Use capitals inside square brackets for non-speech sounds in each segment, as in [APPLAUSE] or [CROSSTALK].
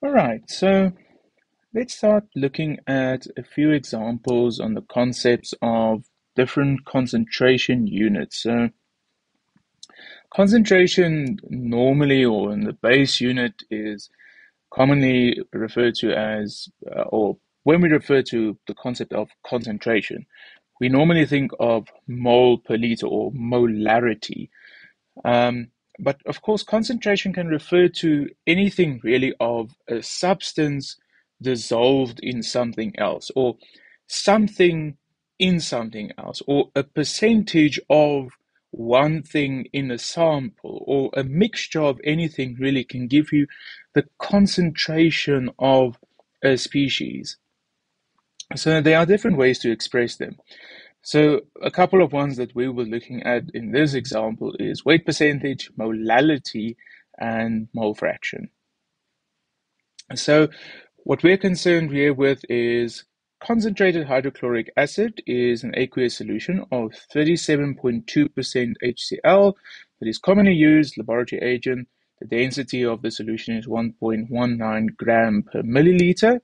All right, so let's start looking at a few examples on the concepts of different concentration units. So concentration normally or in the base unit is commonly referred to as, uh, or when we refer to the concept of concentration, we normally think of mole per liter or molarity. Um, but of course, concentration can refer to anything really of a substance dissolved in something else, or something in something else, or a percentage of one thing in a sample, or a mixture of anything really can give you the concentration of a species. So there are different ways to express them. So a couple of ones that we were looking at in this example is weight percentage, molality, and mole fraction. So what we're concerned here with is concentrated hydrochloric acid is an aqueous solution of 37.2% HCl that is commonly used laboratory agent. The density of the solution is 1.19 gram per milliliter.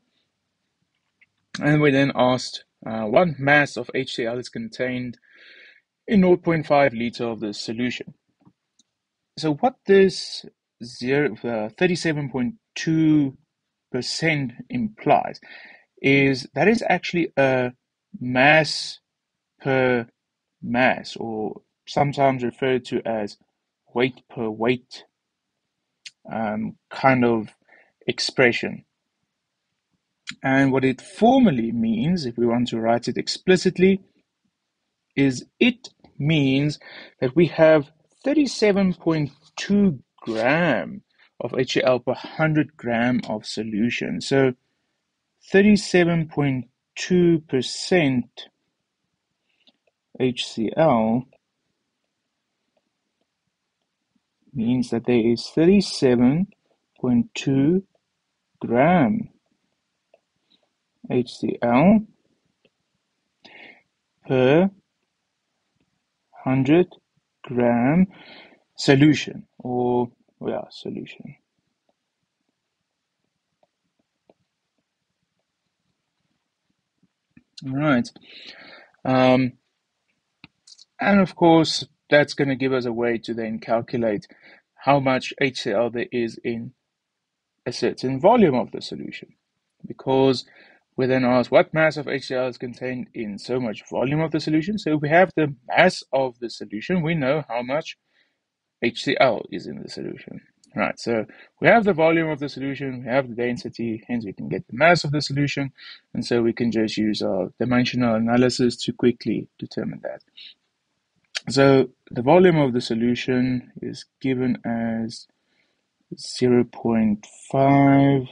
And we're then asked uh, one mass of HCl is contained in 0.5 liter of the solution. So what this 37.2% uh, implies is that is actually a mass per mass, or sometimes referred to as weight per weight um, kind of expression. And what it formally means, if we want to write it explicitly, is it means that we have 37.2 gram of HCl per 100 gram of solution. So 37.2% HCl means that there is 37.2 gram HCl per 100 gram solution or yeah solution. All right. Um, and of course that's going to give us a way to then calculate how much HCl there is in a certain volume of the solution. Because we then ask what mass of HCl is contained in so much volume of the solution. So if we have the mass of the solution, we know how much HCl is in the solution. Right, so we have the volume of the solution, we have the density, hence we can get the mass of the solution, and so we can just use our dimensional analysis to quickly determine that. So the volume of the solution is given as 0.5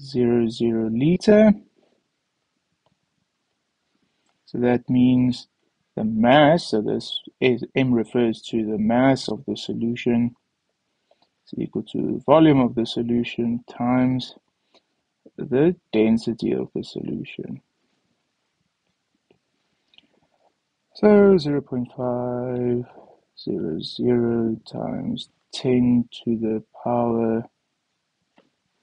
zero zero liter. So that means the mass, so this is, M refers to the mass of the solution is equal to the volume of the solution times the density of the solution. So 0 0.500 times 10 to the power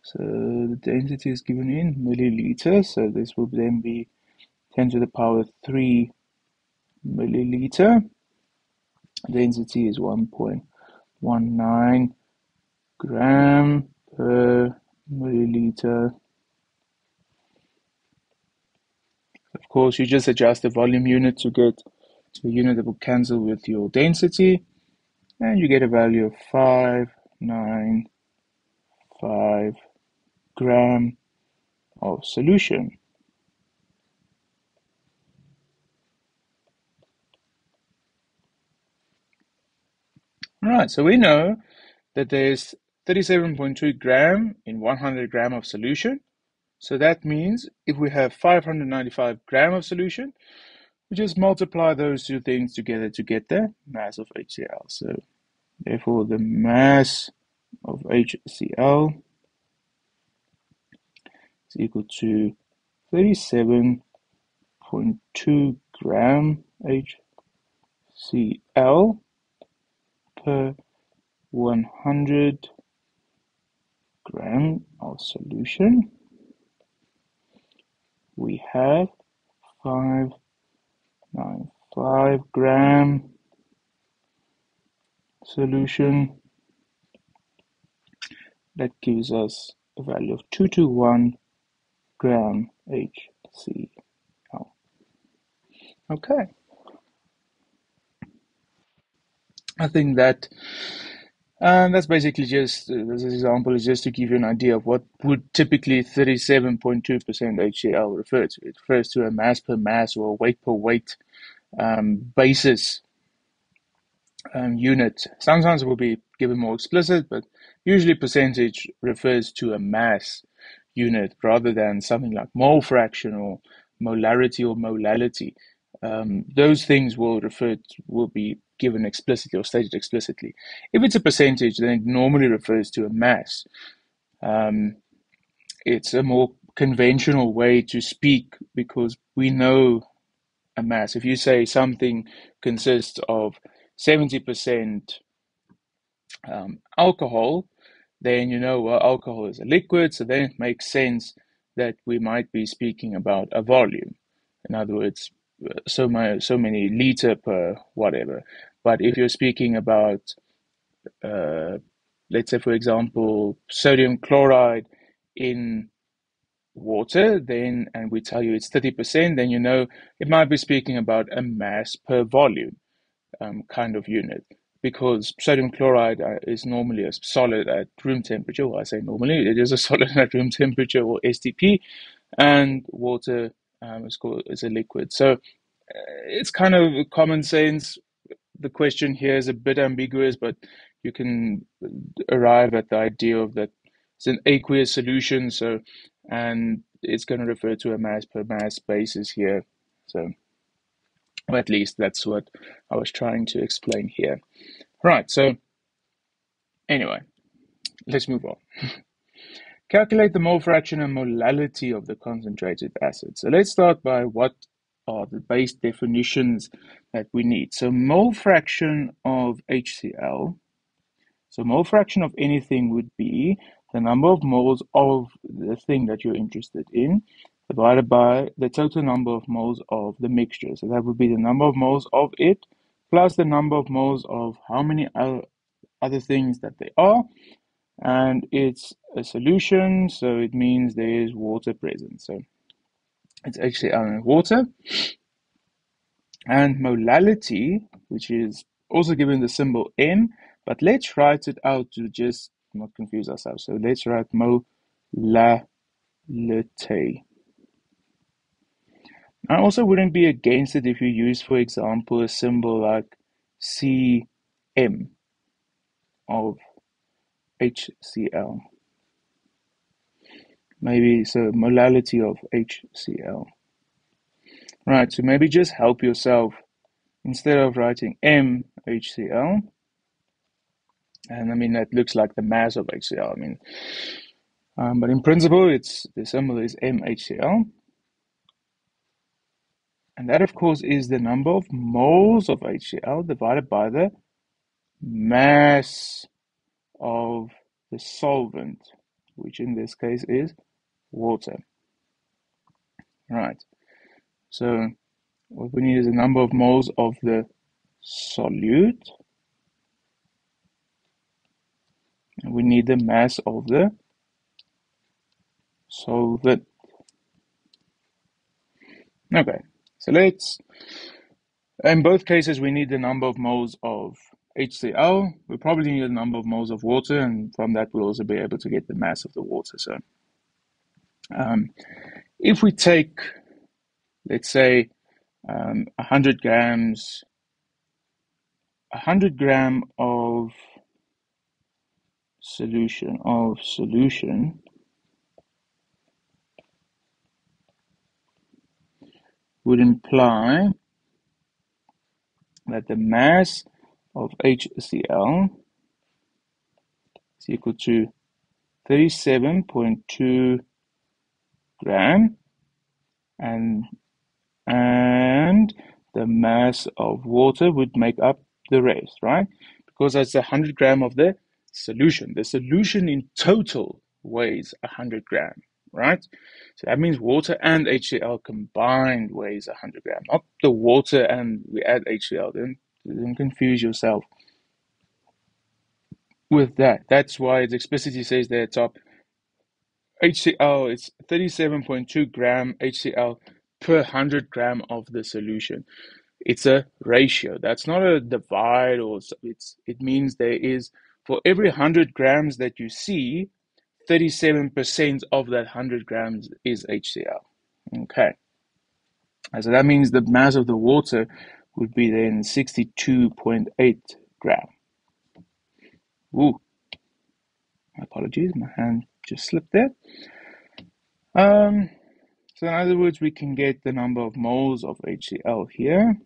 so the density is given in milliliter. So this will then be 10 to the power 3 milliliter. Density is 1.19 gram per milliliter. Of course, you just adjust the volume unit to get to a unit that will cancel with your density, and you get a value of 595 gram of solution. Right, so we know that there's 37.2 gram in 100 gram of solution. So that means if we have 595 gram of solution, we just multiply those two things together to get the mass of HCl. So therefore the mass of HCl equal to 37.2 gram HCl per 100 gram of solution, we have 595 gram solution. That gives us a value of 221 gram HCl. Okay. I think that and that's basically just uh, this example is just to give you an idea of what would typically 37.2% HCl refer to. It refers to a mass per mass or weight per weight um, basis um, unit. Sometimes it will be given more explicit, but usually percentage refers to a mass unit rather than something like mole fraction or molarity or molality. Um, those things will refer to, will be given explicitly or stated explicitly. If it's a percentage, then it normally refers to a mass. Um, it's a more conventional way to speak because we know a mass. If you say something consists of 70% um, alcohol, then you know well, alcohol is a liquid, so then it makes sense that we might be speaking about a volume. In other words, so many so many liter per whatever. But if you're speaking about, uh, let's say, for example, sodium chloride in water, then and we tell you it's 30%, then you know it might be speaking about a mass per volume um, kind of unit because sodium chloride uh, is normally a solid at room temperature. Well, I say normally, it is a [LAUGHS] solid at room temperature or STP, and water um, is called is a liquid. So uh, it's kind of common sense. The question here is a bit ambiguous, but you can arrive at the idea of that it's an aqueous solution. So, and it's going to refer to a mass per mass basis here. So, or at least that's what I was trying to explain here. Right. So, anyway, let's move on. [LAUGHS] Calculate the mole fraction and molality of the concentrated acid. So let's start by what are the base definitions that we need. So mole fraction of HCl, so mole fraction of anything would be the number of moles of the thing that you're interested in divided by the total number of moles of the mixture. So that would be the number of moles of it plus the number of moles of how many other things that they are and it's a solution, so it means there is water present. So it's actually uh, water. And molality, which is also given the symbol M, but let's write it out to just not confuse ourselves. So let's write molality. I also wouldn't be against it if you use, for example, a symbol like CM of HCl. Maybe it's a molality of HCl. Right, so maybe just help yourself instead of writing MHCl, and I mean that looks like the mass of HCl. I mean, um, but in principle, it's the symbol is MHCl, and that of course is the number of moles of HCl divided by the mass of the solvent, which in this case is water. Right. So what we need is the number of moles of the solute. And we need the mass of the solvent. Okay, so let's, in both cases, we need the number of moles of HCl, we probably need a number of moles of water, and from that we'll also be able to get the mass of the water. So um, if we take, let's say, um, 100 grams, 100 gram of solution of solution would imply that the mass of HCl is equal to 37.2 gram and and the mass of water would make up the rest, right? Because that's 100 gram of the solution. The solution in total weighs 100 gram, right? So that means water and HCl combined weighs 100 gram, not the water and we add HCl. Don't, don't confuse yourself with that. That's why it explicitly says there top HCl is 37.2 gram HCl per 100 gram of the solution. It's a ratio. That's not a divide or it's it means there is for every 100 grams that you see, 37% of that 100 grams is HCl. Okay. So that means the mass of the water would be then 62.8 gram. Ooh. Apologies, my hand just slipped there. Um, so in other words, we can get the number of moles of HCl here,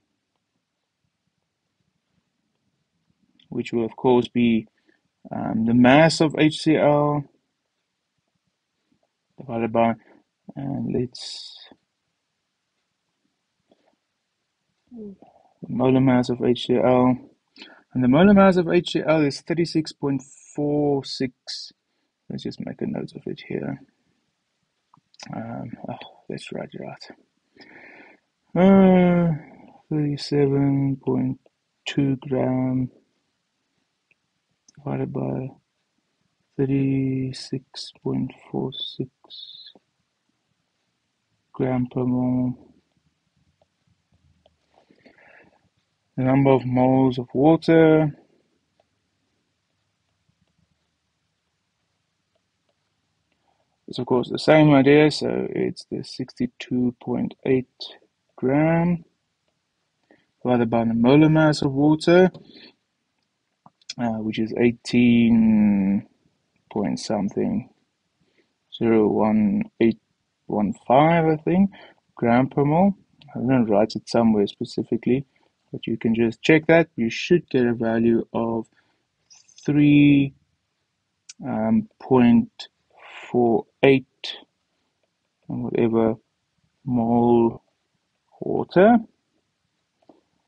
which will of course be um, the mass of HCl divided by, and let's, the molar mass of HCl, and the molar mass of HCl is 36.46, let's just make a note of it here. Um, oh, let's write it out. Uh, 37.2 gram divided by 36.46 gram per mole. The number of moles of water is of course the same idea, so it's the 62.8 gram divided by the molar mass of water, uh, which is 18 point something, 01815, I think, gram per mole. I don't write it somewhere specifically, but you can just check that. You should get a value of 3.48 um, whatever mole water.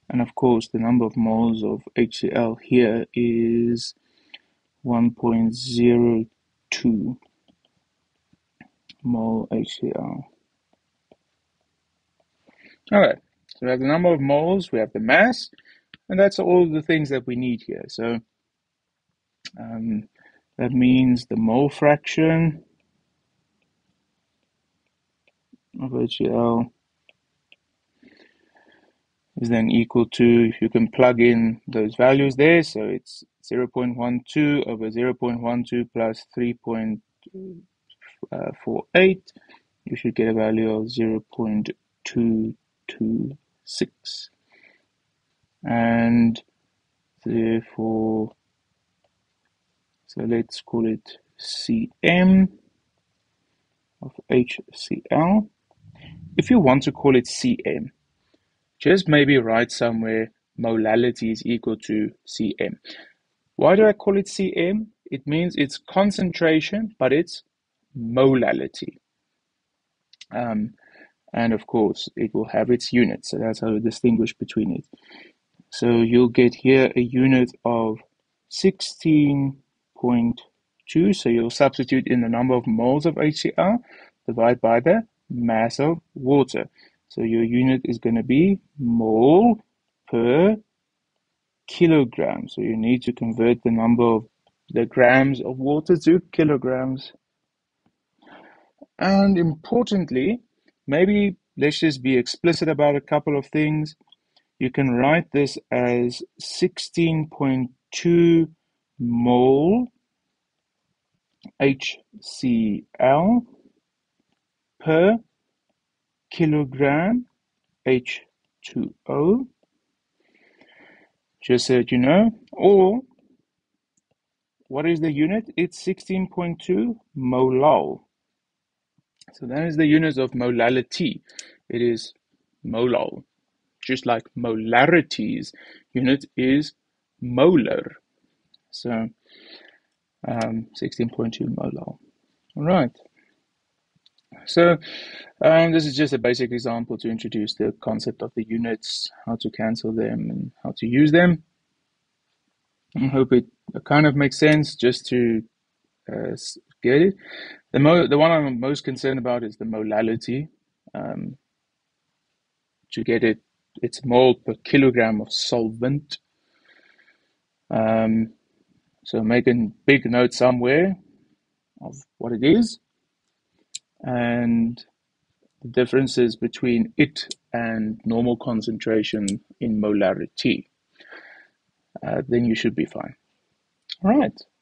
And of course, the number of moles of HCl here is 1.02 mole HCl. Alright, so we have the number of moles, we have the mass, and that's all the things that we need here. So um, that means the mole fraction of HCl is then equal to, you can plug in those values there, so it's 0.12 over 0.12 plus 3.48, uh, you should get a value of 0.226. And therefore, so let's call it Cm of HCl. If you want to call it Cm, just maybe write somewhere molality is equal to Cm. Why do I call it Cm? It means it's concentration, but it's molality. Um, and of course, it will have its units. So that's how we distinguish between it. So you'll get here a unit of 16.2. So you'll substitute in the number of moles of HCl, divide by the mass of water. So your unit is going to be mole per kilogram. So you need to convert the number of the grams of water to kilograms. And importantly, maybe let's just be explicit about a couple of things. You can write this as 16.2 mole HCl per kilogram H2O, just so that you know, or what is the unit? It's 16.2 molal. So that is the unit of molality. It is molal. Just like molarity's unit is molar. So um, 16.2 molal. All right. So um, this is just a basic example to introduce the concept of the units, how to cancel them and how to use them. I hope it kind of makes sense just to uh, get it. The mo the one I'm most concerned about is the molality. Um, to get it, it's mole per kilogram of solvent. Um, so make a big note somewhere of what it is and the differences between it and normal concentration in molarity. Uh, then you should be fine. All right.